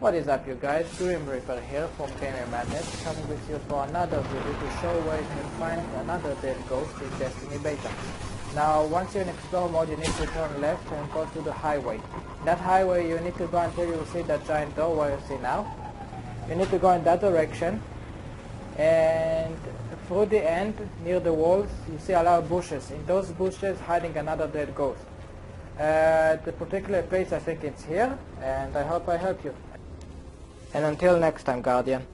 What is up you guys, Grim Reaper here from Gamer Madness, coming with you for another video to show where you can find another dead ghost in Destiny Beta. Now once you're in explore mode you need to turn left and go to the highway. That highway you need to go until you see that giant door where you see now. You need to go in that direction and through the end near the walls you see a lot of bushes. In those bushes hiding another dead ghost. Uh, the particular place I think it's here and I hope I help you. And until next time, Guardian.